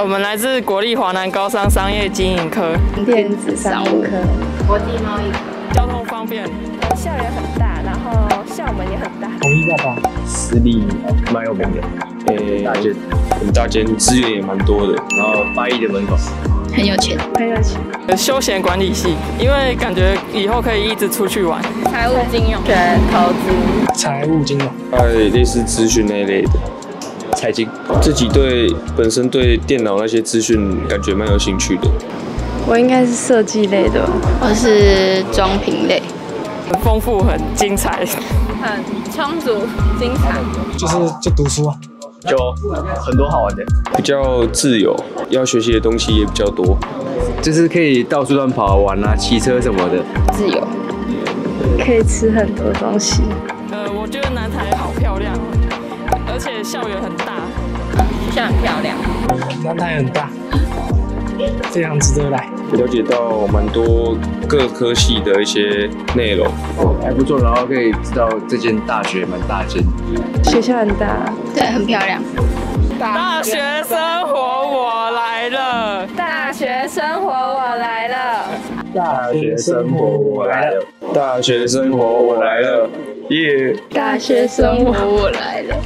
我们来自国立华南高商商业经营科，电子商务科，国际贸易科，交通方便，校园很大，然后校门也很大。统一大吧，私立蛮有名的，诶，大间，很大间，资源也蛮多的。然后八一的门口，很有钱，很有钱。休闲管理系，因为感觉以后可以一直出去玩。财务金融。学投资，财务金融，大概类似资讯那一类的，财经，自己对本身对电脑那些资讯感觉蛮有兴趣的。我应该是设计类的，我是装品类，很丰富，很精彩。很充足、精彩。就是就读书啊，就很多好玩的，比较自由，要学习的东西也比较多。就是可以到处乱跑玩啊，骑车什么的。自由，可以吃很多东西。且校园很大。校很漂亮。南台很大，非常值得来。了解到蛮多各科系的一些内容，还不错，然后可以知道这间大学蛮大间。学校很大，对，很漂亮。大学生活我来了，大学生活我来了。大学生活我来了，大学生活我来了，耶！大学生活我来了。